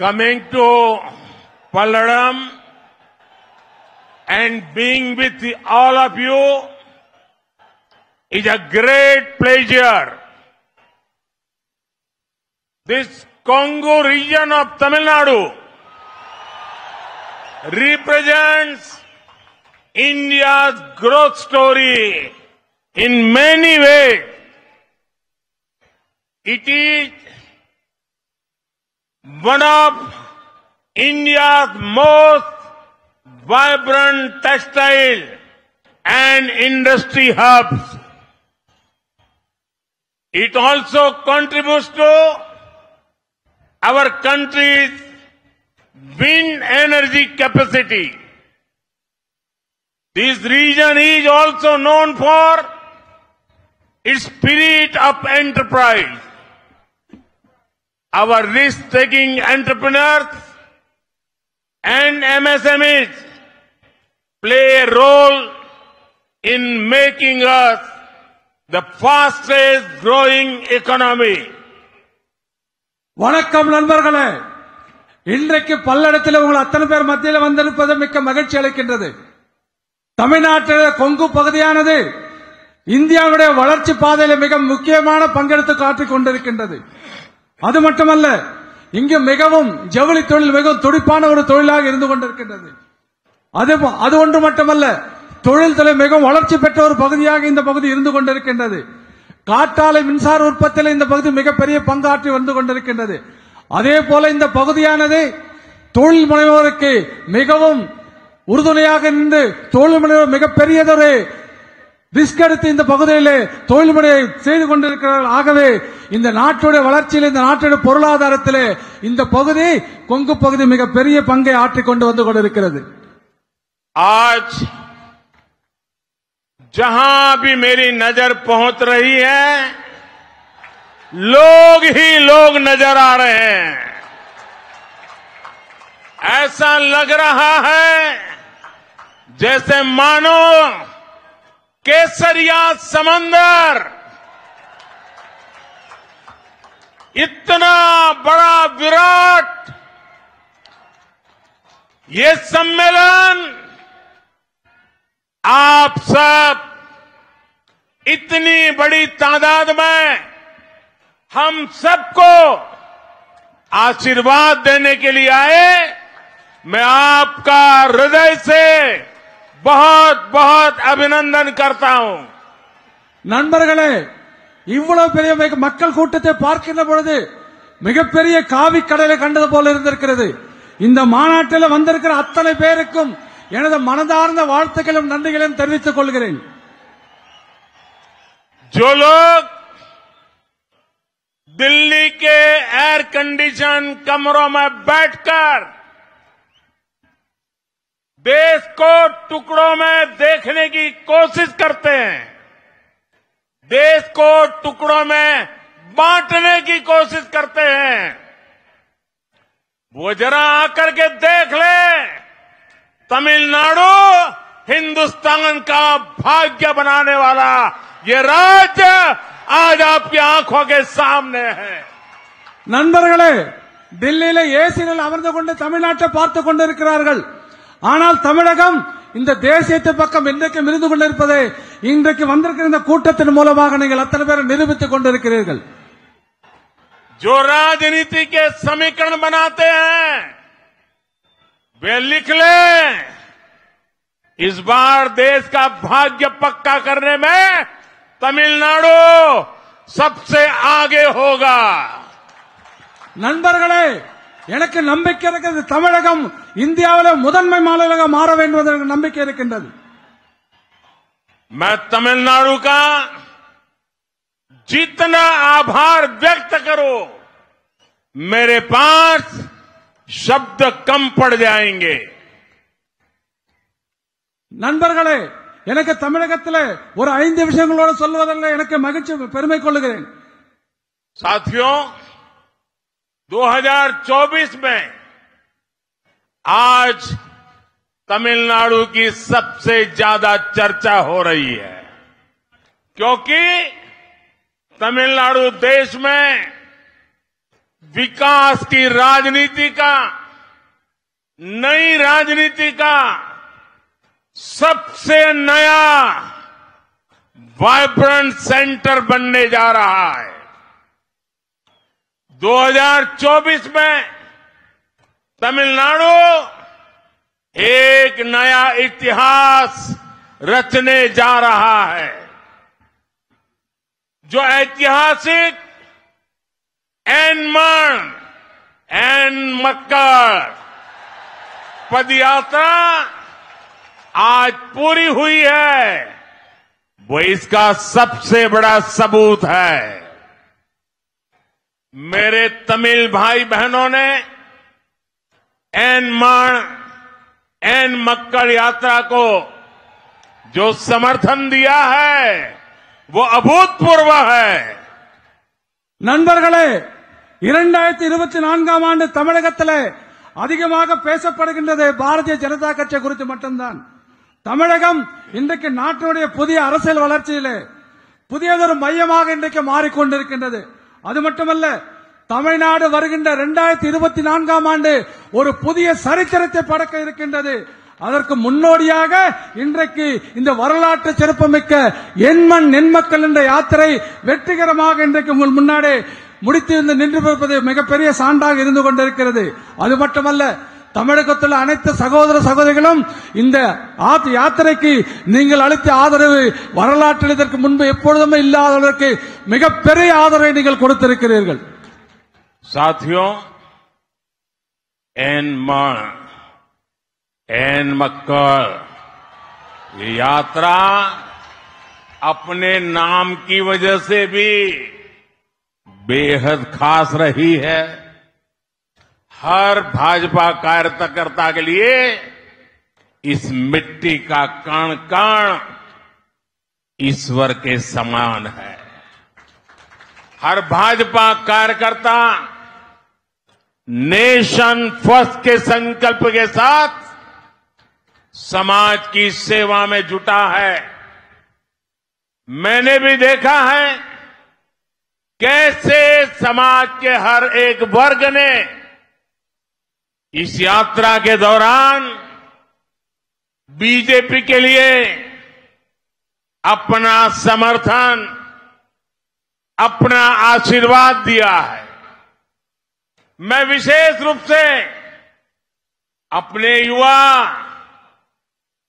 coming to Pallaram and being with all of you is a great pleasure. This Congo region of Tamil Nadu represents India's growth story in many ways. It is one of India's most vibrant textile and industry hubs. It also contributes to our country's wind energy capacity. This region is also known for its spirit of enterprise. Our risk-taking entrepreneurs and MSMEs play a role in making us the fastest growing economy. வணக்கம் நண்பர்களே. இன்றைக்கு பல்லடத்தில் உங்கள் அத்தனை பேர் மத்தியில் வந்திருப்பது மிக்க மகிழ்ச்சி அளிக்கின்றது. தமிழ்நாட்டில் கொங்கு பகுதியானது இந்தியாவுடைய வளர்ச்சி பாதையில் மிக முக்கியமான பங்கெடுத்து காட்டிக் கொண்டிருக்கின்றது. அது மட்டுமல்ல இங்கு மிகவும் ஜவுளி தொழில் மிகவும் துடிப்பான ஒரு தொழிலாக இருந்து கொண்டிருக்கின்றது. அது அது ஒன்று மட்டுமல்ல தொழில்துறை மிகவும் வளர்ச்சி பெற்ற ஒரு பகுதியாக இந்த பகுதி இருந்து கொண்டிருக்கின்றது. காற்றாலை மின்சார உற்பத்தியில் இந்த பகுதி மிகப்பெரிய பங்காற்றி வந்து கொண்டிருக்கின்றது. அதே போல இந்த பகுதியானது தொழில் முனைவோருக்கு மிகவும் உறுதுணையாக நின்று தொழில் முனைவோர் மிகப்பெரியதொரு ரிஸ்க் எடுத்து இந்த பகுதியிலே தொழில் முறையை செய்து கொண்டிருக்கிறார்கள் ஆகவே இந்த நாட்டுடைய வளர்ச்சியில் இந்த நாட்டுடைய பொருளாதாரத்திலே இந்த பகுதி கொங்கு பகுதி மிகப்பெரிய பங்கை ஆற்றிக் கொண்டு வந்து கொண்டிருக்கிறது आज जहां भी मेरी नजर पहुंच रही है लोग ही लोग नजर आ रहे हैं ऐसा लग रहा है जैसे मानो केसरिया समंदर। इतना बड़ा विराट ये सम्मेलन आप सब इतनी बड़ी तादाद में हम सबको आशीर्वाद देने के लिए आए। मैं आपका हृदय से बहुत बहुत अभिनंदन करता हूं நண்பர்களே இவ்வளவு பெரிய மிக- மக்கள் கூட்டத்தை பார்க்கின்ற பொழுது மிகப்பெரிய காவி கடலை கண்டது போல இருந்திருக்கிறது இந்த மாநாட்டில் வந்திருக்கிற அத்தனை பேருக்கும் எனது மனதார்ந்த வாழ்த்துக்களும் நன்றிகளையும் தெரிவித்துக் கொள்கிறேன் जो लोग दिल्ली के एयर कंडीशन कमरों में बैठकर देश को टुकड़ों में देखने की कोशिश करते हैं देश को टुकड़ों में बांटने की कोशिश करते हैं वो जरा आकर के देख ले तमिलनाडु हिंदुस्तान का भाग्य बनाने वाला ये राज्य आज आपकी आंखों के सामने है நண்பர்களே டெல்லியில ஏசிகள் அமர்ந்து கொண்டு தமிழ்நாட்டை பார்த்துக் கொண்டிருக்கிறார்கள் ஆனால் தமிழகம் இந்த தேசியத்தை பக்கம் இன்றைக்கும் இருந்து கொண்டிருப்பதை இன்றைக்கு வந்திருக்கிற இந்த கூட்டத்தின் மூலமாக நீங்கள் அத்தனை பேரை நிரூபித்துக் கொண்டிருக்கிறீர்கள் जो राजनीति के समीकरण बनाते हैं वे लिख लें इस बार देश का भाग्य पक्का करने में तमिलनाडु सबसे आगे होगा நண்பர்களே எனக்கு நம்பிக்கை இருக்கிறது தமிழகம் இந்தியாவில முதன்மை மாநிலமாக மாற வேண்டும் என்ற நம்பிக்கை இருக்கின்றது मैं तमिलनाडु का जितना आभार व्यक्त करूं मेरे पास शब्द कम पड़ जाएंगे நண்பர்களே எனக்கு தமிழகத்தில் ஒரு ஐந்து விஷயங்களோடு சொல்வதில் எனக்கு மகிழ்ச்சி பெருமை கொள்ளுகிறேன் साथियों 2024 में आज तमिलनाडु की सबसे ज़्यादा चर्चा हो रही है। क्योंकि तमिलनाडु देश में विकास की राजनीति का, नई राजनीति का सबसे नया वाइब्रेंट सेंटर बनने जा रहा है। 2024 में तमिलनाडु एक नया इतिहास रचने जा रहा है, जो ऐतिहासिक एनमन एन मक्कर पदयात्रा आज पूरी हुई है, वो इसका सबसे बड़ा सबूत है। मेरे तमिल भाई बहनों ने एन मण एन मक्कड़ यात्रा को जो समर्थन दिया है वो अभूतपूर्व है நண்பர்களே இரண்டாயிரத்தி இருபத்தி நான்காம் ஆண்டு தமிழகத்திலே அதிகமாக பேசப்படுகின்றது பாரதிய ஜனதா கட்சி குறித்து மட்டும்தான் தமிழகம் இன்றைக்கு நாட்டினுடைய புதிய அரசியல் வளர்ச்சியிலே புதியதொரு மையமாக இன்றைக்கு மாறிக்கொண்டிருக்கின்றது அது மட்டுமல்ல தமிழ்நாடு வருகின்ற இரண்டாயிரத்தி இருபத்தி நான்காம் ஆண்டு ஒரு புதிய சரித்திரத்தை படக்க இருக்கின்றது. அதற்கு முன்னோடியாக இன்றைக்கு இந்த வரலாற்று சிறப்புமிக்க எண்மண் நெண்மக்கள் என்ற யாத்திரை வெற்றிகரமாக இன்றைக்கு உங்கள் முன்னாடி முடித்து இருந்து நின்று பிறப்பது மிகப்பெரிய சான்றாக இருந்து கொண்டிருக்கிறது. அது மட்டுமல்ல தமிழகத்தில் அனைத்து சகோதர சகோதரிகளும் இந்த ஆத்- யாத்திரைக்கு நீங்கள் அளித்த ஆதரவு வரலாற்றில் இதற்கு முன்பு எப்பொழுதுமே இல்லாத அளவிற்கு மிகப்பெரிய ஆதரவை நீங்கள் கொடுத்திருக்கிறீர்கள் साथियों एन मण एन मक्कर ये यात्रा अपने नाम की वजह से भी बेहद खास रही है हर भाजपा कार्यकर्ता के लिए इस मिट्टी का कण कण ईश्वर के समान है। हर भाजपा कार्यकर्ता नेशन फ़र्स्ट के संकल्प के साथ समाज की सेवा में जुटा है। मैंने भी देखा है कैसे समाज के हर एक वर्ग ने इस यात्रा के दौरान बीजेपी के लिए अपना समर्थन, अपना आशीर्वाद दिया है। मैं विशेष रूप से अपने युवा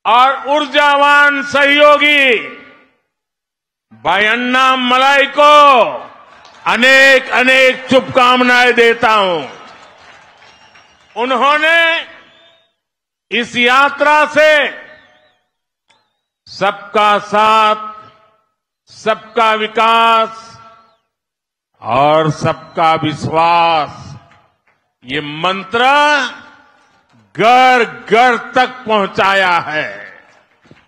और ऊर्जावान सहयोगी भाई अन्ना मलाई को अनेक अनेक शुभकामनाएँ देता हूँ। उन्होंने इस यात्रा से सबका साथ सबका विकास और सबका विश्वास ये मंत्र घर घर तक पहुंचाया है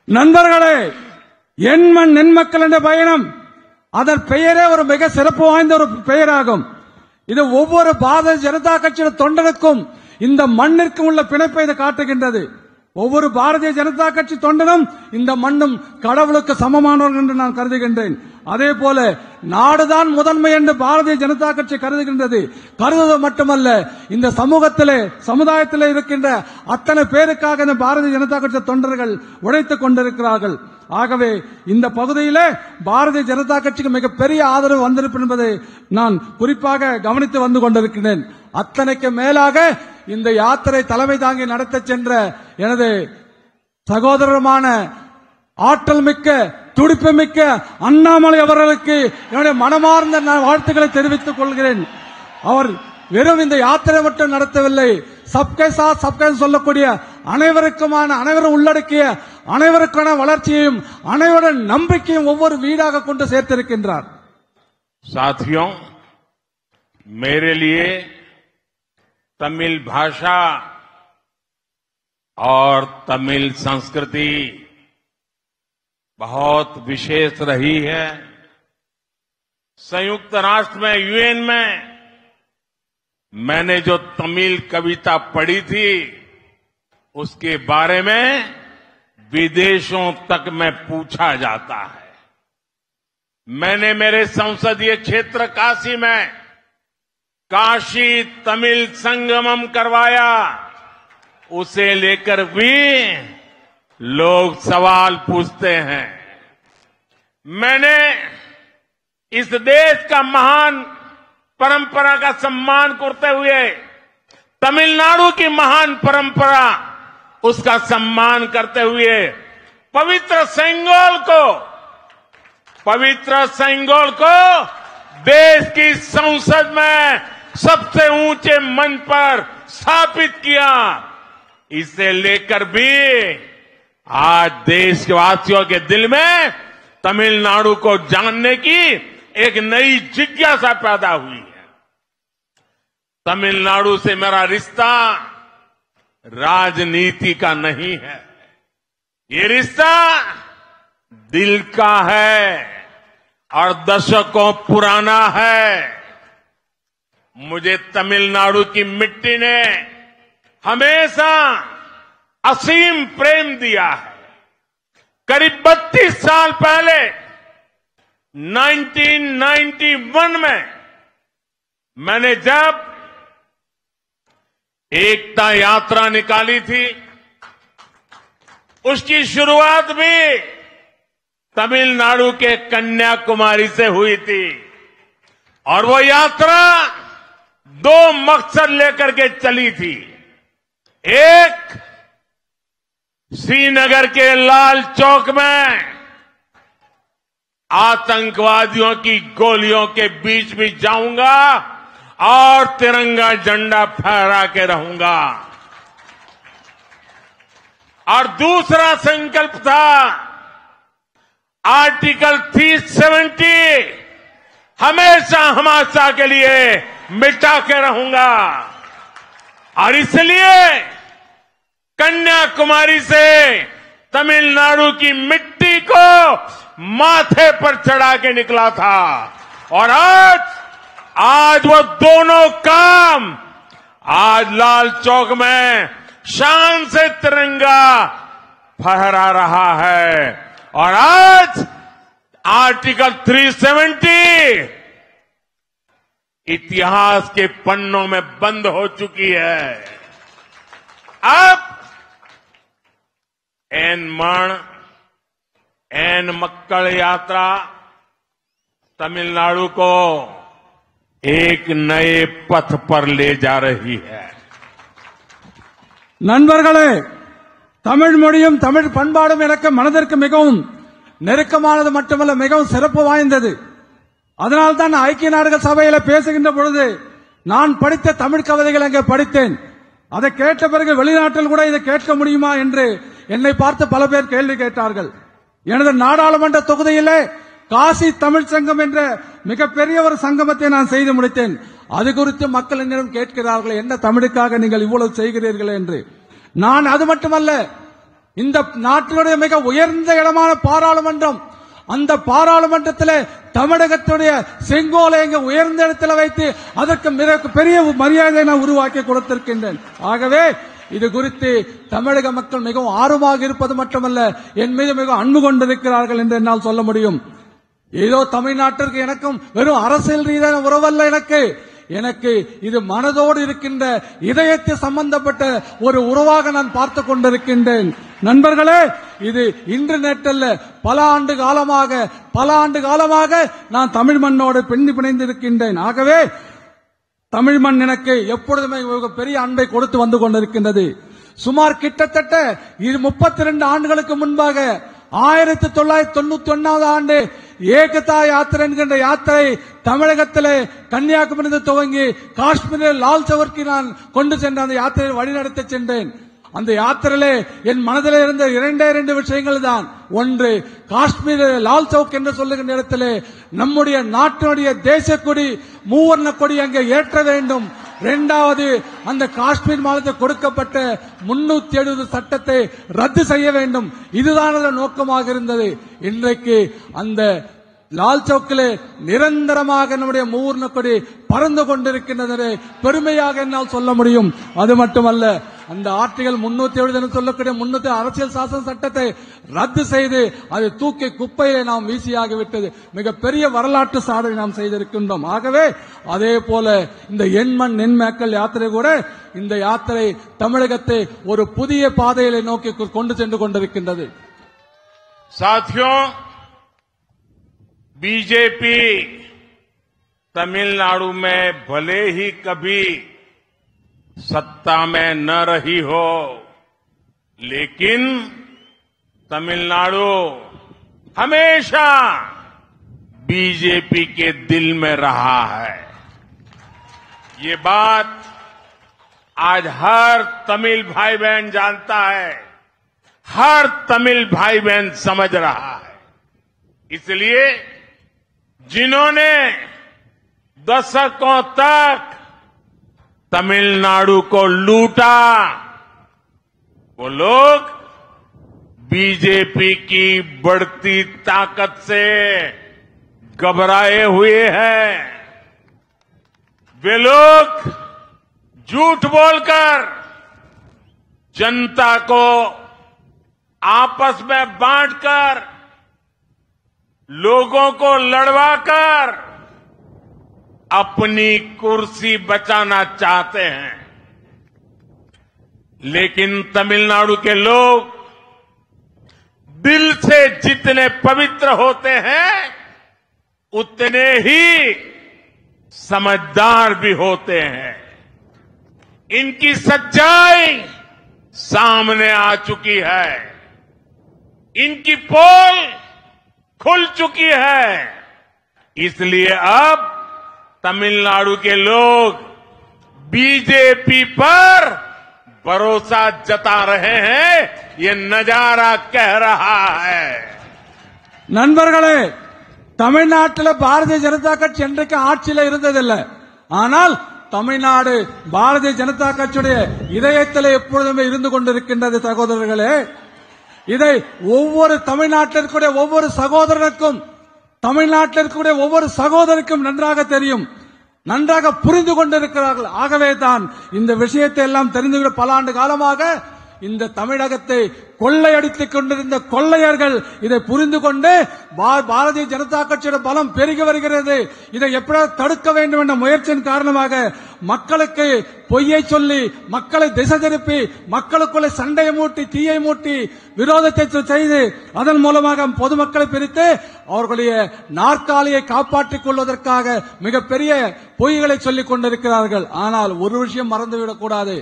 நண்பர்களே எண்மண் நெண்மக்கள் என்ற பயணம் அதன் பெயரே ஒரு மிக சிறப்பு வாய்ந்த ஒரு பெயராகும் இது ஒவ்வொரு பாரதிய ஜனதா கட்சியின் தொண்டனுக்கும் இந்த மண்ணிற்கு உள்ள பிணைப்பை இது காட்டுகின்றது. ஒவ்வொரு பாரதிய ஜனதா கட்சி தொண்டனும் இந்த மண்ணும் கடவுளுக்கு சமமானவர்கள் என்று நான் கருதுகின்றேன். அதே போல நாடுதான் முதன்மை என்று பாரதிய ஜனதா கட்சி கருதுகின்றது. கருதுவது மட்டுமல்ல இந்த சமூகத்திலே சமுதாயத்திலே இருக்கின்ற அத்தனை பேருக்காக இந்த பாரதிய ஜனதா கட்சி தொண்டர்கள் உழைத்துக் கொண்டிருக்கிறார்கள். ஆகவே இந்த பகுதியிலே பாரதிய ஜனதா கட்சிக்கு மிகப்பெரிய ஆதரவு வந்திருப்பது என்பதை நான் குறிப்பாக கவனித்து வந்து கொண்டிருக்கிறேன். அத்தனைக்கு மேலாக இந்த யாத்திரை தலைமை தாங்கி நடத்த சென்ற எனது சகோதரமான ஆற்றல் மிக்க துடிப்பு மிக்க அண்ணாமலை அவர்களுக்கு என்னுடைய மனமார்ந்த வாழ்த்துக்களை தெரிவித்துக் கொள்கிறேன். அவர் வெறும் இந்த யாத்திரை மட்டும் நடத்தவில்லை. சப்கே சாத் சப்கே சொல்லக்கூடிய அனைவருக்குமான அனைவரும் உள்ளடக்கிய அனைவருக்கான வளர்ச்சியையும் அனைவரும் நம்பிக்கையும் ஒவ்வொரு வீடாக கொண்டு சேர்த்திருக்கின்றார். சாத்தியம் மேரே तमिल भाषा और तमिल संस्कृति बहुत विशेष रही है। संयुक्त राष्ट्र में, यूएन में मैंने जो तमिल कविता पढ़ी थी, उसके बारे में विदेशों तक में पूछा जाता है। मैंने मेरे संसदीय क्षेत्र काशी में काशी तमिल संगमम करवाया। उसे लेकर भी लोग सवाल पूछते हैं। मैंने इस देश का महान परंपरा का सम्मान करते हुए, तमिलनाडु की महान परंपरा, उसका सम्मान करते हुए, पवित्र सेंगोल को, पवित्र सेंगोल को देश की संसद में सबसे ऊँचे मंच पर स्थापित किया। इसे लेकर भी आज देशवासियों के दिल में तमिलनाडु को जानने की एक नई जिज्ञासा पैदा हुई है। तमिलनाडु से मेरा रिश्ता राजनीति का नहीं है। ये रिश्ता दिल का है और दशकों पुराना है। मुझे तमिलनाडु की मिट्टी ने हमेशा असीम प्रेम दिया है। करीब 32 साल पहले 1991 में, मैंने जब एकता यात्रा निकाली थी, उसकी शुरुआत भी तमिलनाडु के कन्याकुमारी से हुई थी। और वो यात्रा दो मकसद लेकर के चली थी। एक, श्रीनगर के लाल चौक में आतंकवादियों की गोलियों के बीच भी जाऊँगा और तिरंगा झंडा फहरा के रहूँगा। और दूसरा संकल्प था, आर्टिकल 370 हमेशा हमेशा के लिए मिटा के रहूँगा। और इसलिए कन्याकुमारी से तमिलनाडु की मिट्टी को माथे पर चढ़ा के निकला था। और आज आज वो दोनों काम, आज लाल चौक में शान से तिरंगा फहरा रहा है। और आज आर्टिकल 370 इतिहास के पन्नों में बंद हो चुकी है अब एन मण एन मक्कड़ यात्रा तमिलनाडु को एक नए पथ पर ले जा रही है நண்பர்களே தமிழ் மொழியும் தமிழ் பண்பாடும் எனக்கு மனதிற்கு மிகவும் நெருக்கமானது மட்டுமல்ல மிகவும் சிறப்பு வாய்ந்தது அதனால்தான் ஐக்கிய நாடுகள் சபையில பேசுகின்ற பொழுது நான் படித்த தமிழ் கவிதைகள் அங்கே படித்தேன். அதை கேட்ட பிறகு வெளிநாட்டில் கூட இதை கேட்க முடியுமா என்று என்னை பார்த்து பல பேர் கேள்வி கேட்டார்கள். எனது நாடாளுமன்ற தொகுதியிலே காசி தமிழ் சங்கம் என்ற மிகப்பெரிய ஒரு சங்கமத்தை நான் செய்து முடித்தேன். அது குறித்து மக்கள் என்னிடம் கேட்கிறார்கள் என்ன தமிழுக்காக நீங்கள் இவ்வளவு செய்கிறீர்கள்? என்று. நான் அது மட்டுமல்ல இந்த நாட்டினுடைய மிக உயர்ந்த இடமான பாராளுமன்றம் அந்த பாராளுமன்றத்தில் தமிழகத்துடைய செங்கோலை இங்க உயர்ந்த இடத்துல வைத்து அதற்கு மிக பெரிய மரியாதையை நான் உருவாக்கி கொடுத்திருக்கின்றேன். ஆகவே இது குறித்து தமிழக மக்கள் மிகவும் ஆர்வமாக இருப்பது மட்டுமல்ல என் மீது மிகவும் அன்பு கொண்டிருக்கிறார்கள் என்று என்னால் சொல்ல முடியும். ஏதோ தமிழ்நாட்டிற்கு எனக்கும் வெறும் அரசியல் ரீதியான உறவல்ல எனக்கு. எனக்கு இது மனதோடு இருக்கின்ற இதயத்தை சம்பந்தப்பட்ட ஒரு உறவாக நான் பார்த்து கொண்டிருக்கின்றேன். நண்பர்களே இது இன்டர்நெட் அல்ல பல ஆண்டு காலமாக பல ஆண்டு காலமாக நான் தமிழ் மண்ணோடு பின்னி பிணைந்திருக்கின்றேன். ஆகவே தமிழ் மண் எனக்கு எப்பொழுதுமே பெரிய அன்பை கொடுத்து வந்து கொண்டிருக்கின்றது. சுமார் கிட்டத்தட்ட இது முப்பத்தி ரெண்டு ஆண்டுகளுக்கு முன்பாக ஆயிரத்தி தொள்ளாயிரத்தி தொண்ணூத்தி ஒன்னாவது ஆண்டு ஏகதா யாத்திரை என்கின்ற யாத்திரை தமிழகத்திலே கன்னியாகுமரி துவங்கி காஷ்மீரில் லால் சவர்க்கு நான் கொண்டு சென்ற அந்த யாத்திரையை வழிநடத்தி சென்றேன். அந்த யாத்திரையிலே என் மனதில் இருந்த இரண்டே இரண்டு விஷயங்கள் தான். ஒன்று காஷ்மீர் லால் சவுக் என்று சொல்லுகின்ற இடத்திலே நம்முடைய நாட்டினுடைய தேசக்கொடி மூவர்ண கொடி அங்கே ஏற்ற வேண்டும். இரண்டாவது அந்த காஷ்மீர் மாநிலத்தில் கொடுக்கப்பட்ட முன்னூத்தி எழுபது சட்டத்தை ரத்து செய்ய வேண்டும். இதுதான் அதன் நோக்கமாக இருந்தது. இன்றைக்கு அந்த லால் சவுக்கிலே நிரந்தரமாக நம்முடைய மூர்ண கொடி பறந்து கொண்டிருக்கின்றது பெருமையாக என்னால் சொல்ல முடியும். அது மட்டுமல்ல அந்த ஆர்டிகல் முன்னூத்தி எழுபது சொல்லக்கூடிய முன்னூத்தி அரசியல் சாசன சட்டத்தை ரத்து செய்து அதை தூக்கி குப்பையிலே நாம் வீசியாகிவிட்டது மிகப்பெரிய வரலாற்று சாதனை நாம் செய்திருக்கின்றோம் ஆகவே அதே போல இந்த எண்மண் நென்மேக்கல் யாத்திரை கூட இந்த யாத்திரை தமிழகத்தை ஒரு புதிய பாதையிலே நோக்கி கொண்டு சென்று கொண்டிருக்கின்றது साथियों बीजेपी तमिलनाडु में भले ही कभी सत्ता में न रही हो, लेकिन तमिलनाडु हमेशा बीजेपी के दिल में रहा है। ये बात आज हर तमिल भाई बहन जानता है, हर तमिल भाई बहन समझ रहा है। इसलिए जिन्होंने दशकों तक तमिलनाडु को लूटा। वो लोग बीजेपी की बढ़ती ताकत से घबराए हुए हैं। वे लोग झूठ बोलकर जनता को आपस में बांटकर, लोगों को लड़वाकर अपनी कुर्सी बचाना चाहते हैं। लेकिन तमिलनाडु के लोग दिल से जितने पवित्र होते हैं, उतने ही समझदार भी होते हैं। इनकी सच्चाई सामने आ चुकी है। इनकी पोल खुल चुकी है। इसलिए अब तमिलनाडु के लोग बीजेपी पर भरोसा जता रहे हैं ये नजारा कह रहा है நண்பர்களே தமிழ்நாட்டில் பாரதிய ஜனதா கட்சி என்றைக்கு ஆட்சியில் இருந்ததில்லை ஆனால் தமிழ்நாடு பாரதிய ஜனதா கட்சியுடைய இதயத்தில் எப்பொழுதுமே இருந்து கொண்டிருக்கின்றது சகோதரர்களே இதை ஒவ்வொரு தமிழ்நாட்டிற்குடைய ஒவ்வொரு சகோதரனுக்கும் தமிழ்நாட்டில் இருக்கக்கூடிய ஒவ்வொரு சகோதரிக்கும் நன்றாக தெரியும். நன்றாக புரிந்து கொண்டிருக்கிறார்கள். ஆகவே தான் இந்த விஷயத்தை எல்லாம் தெரிந்து பல ஆண்டு காலமாக இந்த தமிழகத்தை கொள்ளையடித்துக் கொண்டிருந்த கொள்ளையர்கள் இதை புரிந்து கொண்டு பாரதிய ஜனதா கட்சியோட பலம் பெருகி வருகிறது. இதை எப்படியாவது தடுக்க வேண்டும் என்ற முயற்சியின் காரணமாக மக்களுக்கு பொய்யை சொல்லி மக்களை திசை திருப்பி மக்களுக்குள்ளே சண்டையை மூட்டி தீயை மூட்டி விரோதத்தை செய்து அதன் மூலமாக பொதுமக்களை பிரித்து அவர்களுடைய நாற்காலியை காப்பாற்றிக் கொள்வதற்காக மிகப்பெரிய பொய்களை சொல்லிக் கொண்டிருக்கிறார்கள். ஆனால் ஒரு விஷயம் மறந்துவிடக் கூடாது.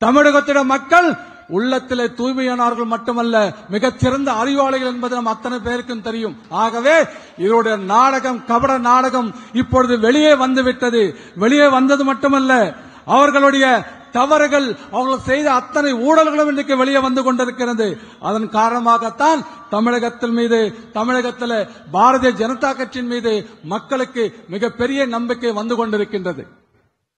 தமிழகத்திட மக்கள் உள்ளத்திலே தூய்மையானவர்கள் மட்டுமல்ல மிகச்சிறந்த அறிவாளிகள் என்பது நம் அத்தனை பேருக்கும் தெரியும். ஆகவே இவருடைய நாடகம் கபட நாடகம் இப்பொழுது வெளியே வந்துவிட்டது. வெளியே வந்தது மட்டுமல்ல அவர்களுடைய தவறுகள் அவர்கள் செய்த அத்தனை ஊழல்களும் இன்றைக்கு வெளியே வந்து கொண்டிருக்கிறது. அதன் காரணமாகத்தான் தமிழகத்தின் மீது தமிழகத்தில் பாரதிய ஜனதா கட்சியின் மீது மக்களுக்கு மிகப்பெரிய நம்பிக்கை வந்து கொண்டிருக்கின்றது.